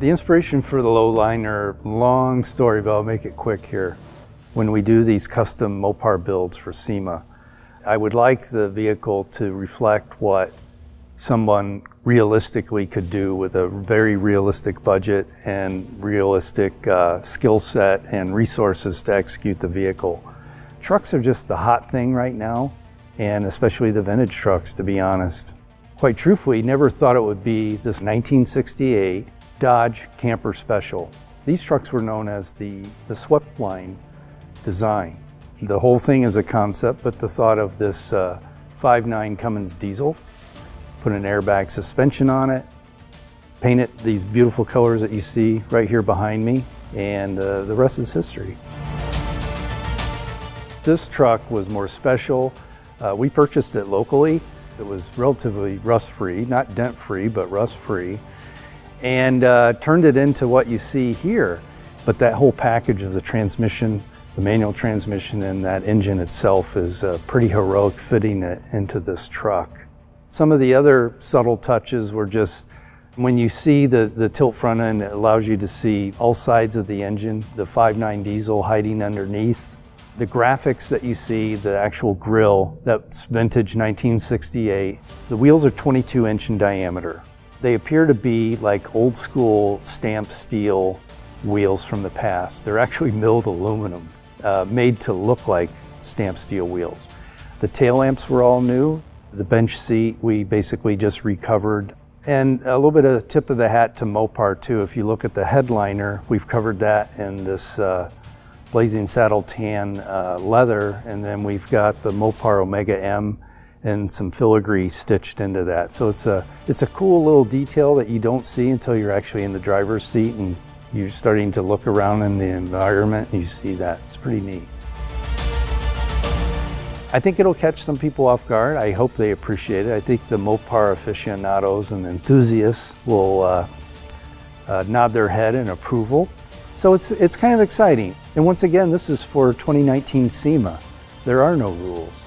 The inspiration for the Lowliner, long story, but I'll make it quick here. When we do these custom Mopar builds for SEMA, I would like the vehicle to reflect what someone realistically could do with a very realistic budget and realistic uh, skill set and resources to execute the vehicle. Trucks are just the hot thing right now, and especially the vintage trucks, to be honest. Quite truthfully, never thought it would be this 1968 Dodge Camper Special. These trucks were known as the, the Sweptline design. The whole thing is a concept, but the thought of this uh, 5.9 Cummins diesel, put an airbag suspension on it, paint it these beautiful colors that you see right here behind me, and uh, the rest is history. This truck was more special. Uh, we purchased it locally. It was relatively rust-free, not dent-free, but rust-free and uh, turned it into what you see here. But that whole package of the transmission, the manual transmission and that engine itself is uh, pretty heroic fitting it into this truck. Some of the other subtle touches were just when you see the, the tilt front end, it allows you to see all sides of the engine, the 5.9 diesel hiding underneath. The graphics that you see, the actual grill, that's vintage 1968. The wheels are 22 inch in diameter. They appear to be like old school stamped steel wheels from the past. They're actually milled aluminum, uh, made to look like stamped steel wheels. The tail lamps were all new. The bench seat we basically just recovered. And a little bit of tip of the hat to Mopar too. If you look at the headliner, we've covered that in this uh, blazing saddle tan uh, leather. And then we've got the Mopar Omega M and some filigree stitched into that. So it's a, it's a cool little detail that you don't see until you're actually in the driver's seat and you're starting to look around in the environment and you see that. It's pretty neat. I think it'll catch some people off guard. I hope they appreciate it. I think the Mopar aficionados and enthusiasts will uh, uh, nod their head in approval. So it's, it's kind of exciting. And once again, this is for 2019 SEMA. There are no rules.